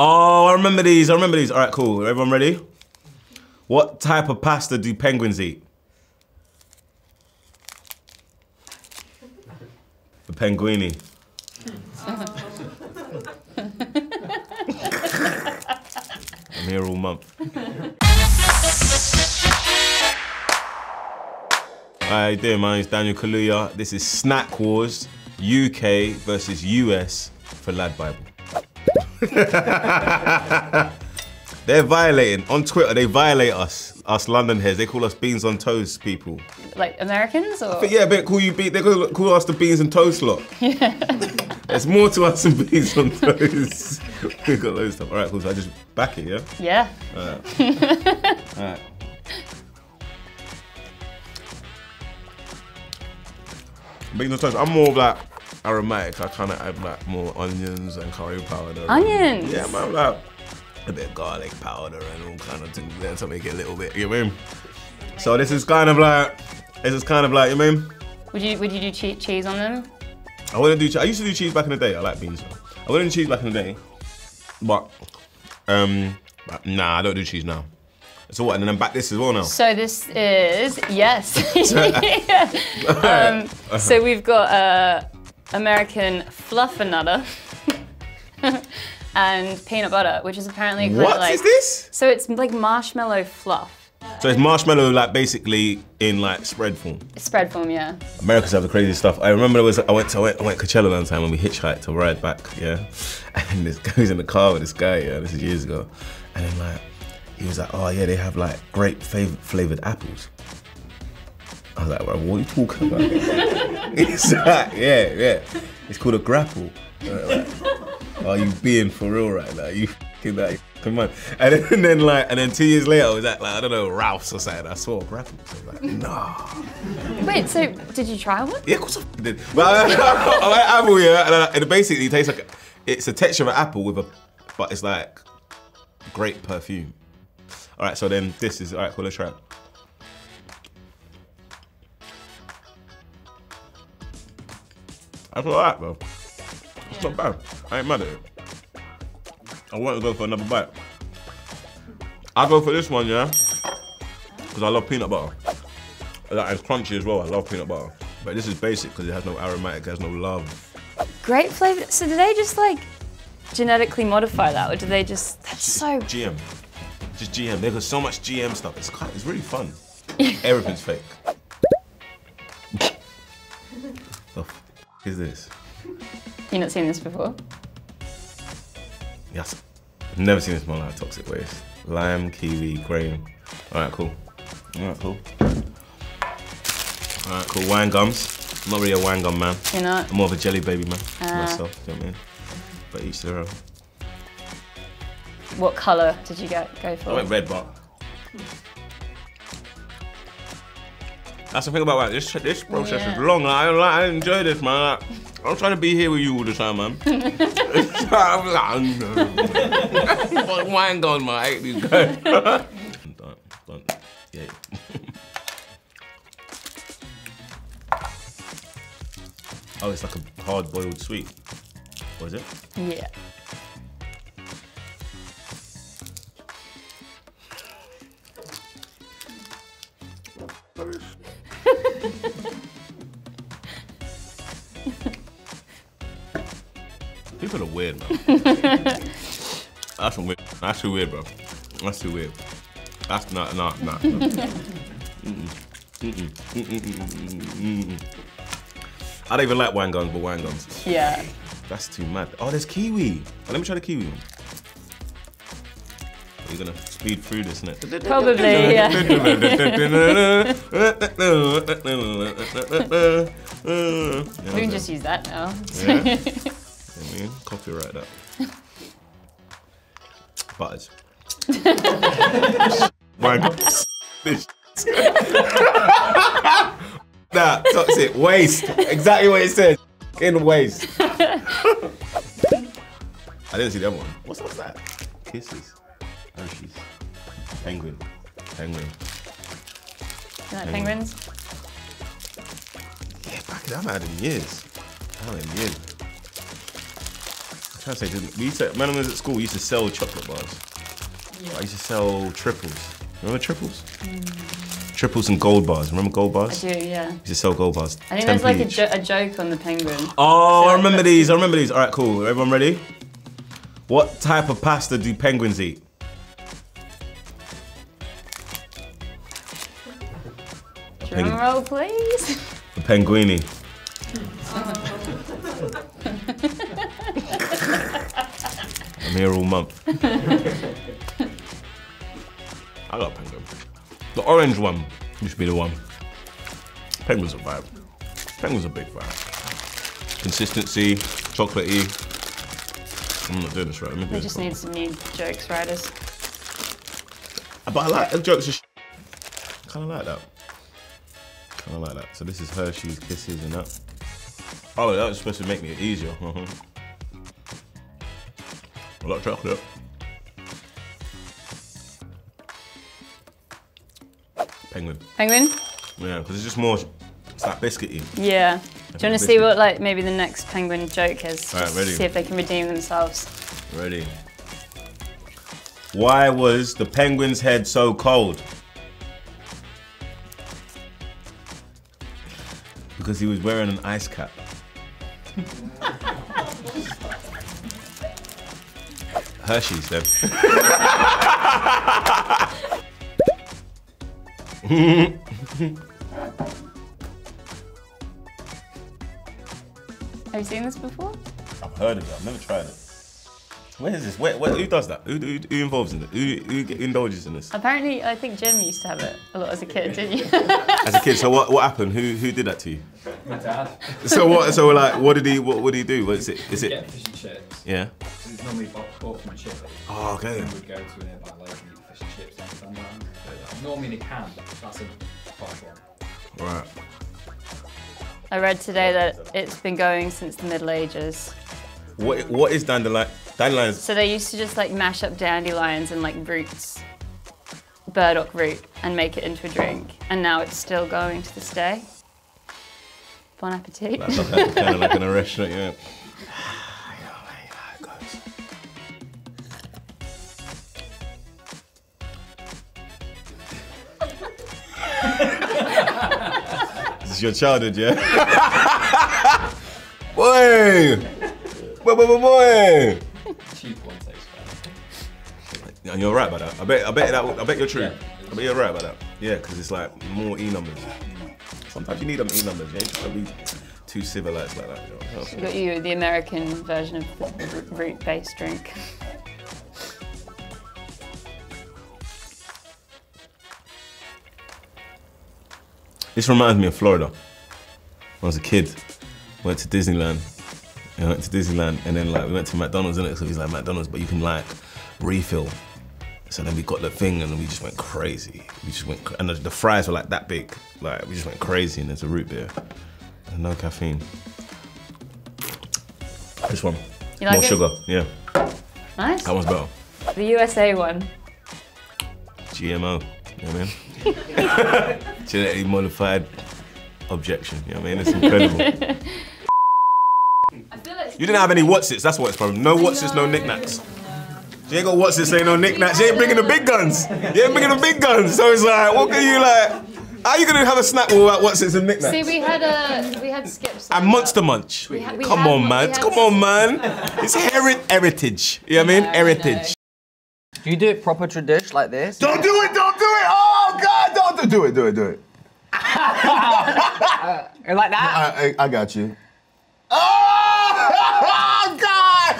Oh, I remember these. I remember these. All right, cool. Everyone ready? What type of pasta do penguins eat? The penguini. I'm here all month. Hi, doing? My name's Daniel Kaluuya. This is Snack Wars, UK versus US for Lad Bible. They're violating on Twitter. They violate us, us London heads. They call us beans on toast people. Like Americans or? But yeah, but call you be- they call, call us the beans and toast lot. Yeah. There's more to us than beans on toast. We've got loads of stuff. All right, cool. So I just back it, yeah. Yeah. All right. Beans on toast. I'm more of like aromatic. I kind of add like more onions and curry powder. Onions? Yeah, man. Like a bit of garlic powder and all kind of things there to make it a little bit. You know what I mean? So this is kind of like this is kind of like you know what I mean. Would you would you do che- cheese on them? I wouldn't do. che- I used to do cheese back in the day. I like beans. though. I wouldn't do cheese back in the day, but um, but nah, I don't do cheese now. So what? And then I'm back this as well now. So this is yes. um, so we've got uh, American fluffernutter and peanut butter, which is apparently kind of like is this? so it's like marshmallow fluff. So it's marshmallow, like basically in like spread form. Spread form, yeah. Americans have the craziest stuff. I remember there was I went to I went, I went Coachella one time when we hitchhiked to ride back, yeah. And this guy was in the car with this guy, yeah. This is years ago, and then like he was like, oh yeah, they have like grape flavored apples. I was like, well, what are you talking about? He's like, uh, yeah, yeah. It's called a grapple. Uh, like, are you being for real right now? You fucking like, come on. And then, and then like, and then two years later, I was at like, I don't know, Ralph's or something. I saw a grapple. I was like, nah. Wait, so did you try one? Yeah, of course I did. But I, I like apple, yeah, and, I, and it basically tastes like it's a texture of an apple with a, but it's like great perfume. All right, so then this is all right. Cool, let's try it. That's all right, bro. It's not bad. I ain't mad at it. I want to go for another bite. I go for this one, yeah, because I love peanut butter. Like, it's crunchy as well. I love peanut butter. But this is basic because it has no aromatic, it has no love. Great flavor. So do they just like genetically modify that, or do they just? That's so. GM. Just GM. There's so much GM stuff. It's kind it's really fun. Everything's fake. is this? You've not seen this before? Yes. I've never seen this in my life. Toxic waste. Lime, kiwi, grain. Alright, cool. Alright, cool. Alright, cool. Wine gums. I'm not really a wine gum man. You're not. I'm more of a jelly baby man Ah. myself, you know what I mean? But each their own. What color did you go go for? I went red, but that's the thing about like, this. This process Yeah. is long. Like, I like. I enjoy this, man. Like, I'm trying to be here with you all the time, man. I'm like, no. Fuck wine gone, man. I hate these guys. done, done. Yeah. oh, it's like a hard-boiled sweet. What is it? Yeah. People are weird, man. That's some weird. That's too weird, bro. That's too weird. That's not, nah, nah. Mm-mm. Mm-mm. I don't even like wine but wine. Yeah. That's too mad. Oh, there's kiwi. Oh, let me try the kiwi one. You're gonna speed through this, innit? Probably, yeah. yeah. We can just use that now. Yeah. I mean, copyright that. Butters. Wine gums. This. nah, toxic. Waste. Exactly what it says. In waste. I didn't see the other one. What's what's that? Kisses. Hershey's. Penguin. Penguin. You like penguins? Yeah, back in I haven't had it in years. I haven't had it in years. trying to say, didn't- we used to, when I was at school, we used to sell chocolate bars. I used to sell triples. Remember triples? Mm. Triples and gold bars. Remember gold bars? I do, yeah. used to sell gold bars. I think 10p there's like a, jo- a joke on the penguin. Oh, So I remember these. I remember these. All right, cool. Everyone ready? What type of pasta do penguins eat? Drum roll, please. a penguini. I'm here all month. I got penguin. The orange one used to be the one. Penguins are vibe. Penguins are big vibe. Consistency, chocolatey. I'm not doing this right. Let We just need some new jokes writers. But I like the jokes. Kind of like that. Kind of like that. So this is Hershey's Kisses and that. Oh, that was supposed to make me easier. Uh-huh. I like chocolate. Penguin. Penguin? Yeah, because it's just more. It's like biscuity. Yeah. Do you want to see what like maybe the next penguin joke is? Alright, Just ready. See if they can redeem themselves. Ready. Why was the penguin's head so cold? Because he was wearing an ice cap. Hershey's though. Have you seen this before? I've heard of it. I've never tried it. Where is this? Where, where, who does that? Who, who, who involves in it? Who, who indulges in this? Apparently, I think Jim used to have it a lot as a kid, didn't you? As a kid, so what, what happened? Who, who did that to you? My dad. So what? So like, what did he? What would he do? What is it? Is Get it? fish and chips. Yeah. So it's normally bought, bought from a chip. Oh, okay. And we'd go to a nearby local and eat fish and chips down Sundown. But uh, normally in a can, but that's a fast one. Right. I read today that it's been going since the Middle Ages. What what is dandelion? Dandelions. So they used to just like mash up dandelions and like roots, burdock root, and make it into a drink. And now it's still going to this day. Bon appetit. That's like, kind of like in a restaurant, yeah. This is your childhood, yeah? boy! Boy, boy, boy, boy! Cheap one tastes better. And you're right about that. I bet, I bet that. I bet you're true. Yeah. I bet you're right about that. Yeah, because it's like more e numbers. Sometimes you need them e numbers. Yeah, you just gotta be too civilized like that. You know? Got you the American version of the root-based drink. This reminds me of Florida. When I was a kid, went to Disneyland. I went to Disneyland and then like we went to McDonald's it, so he's like McDonald's, but you can like refill. So then we got the thing and we just went crazy. We just went, and the, the fries were like that big. Like we just went crazy and there's a root beer. And no caffeine. This one. You like More it? sugar. Yeah, Nice. that one's better. The USA one. GMO. You know what I mean? Genetically modified objection. You know what I mean? It's incredible. You didn't have any Wotsits, that's what it's from. No Wotsits, no Nik Naks. You ain't got Wotsits, ain't no Nik Naks. You ain't bringing the big guns. You ain't bringing the big guns. So it's like, what can you like? How you gonna have a snack without Wotsits and Nik Naks? See, we had a we had skips. and Monster Munch. ha- we Come had- on, man. Come on, man. It's heri- heritage. You know what I mean? know, I Heritage. Do you do it proper tradition like this? Don't do it, don't do it! Oh God, don't do, do it, do it, do it. Uh, like that? I, I, I got you.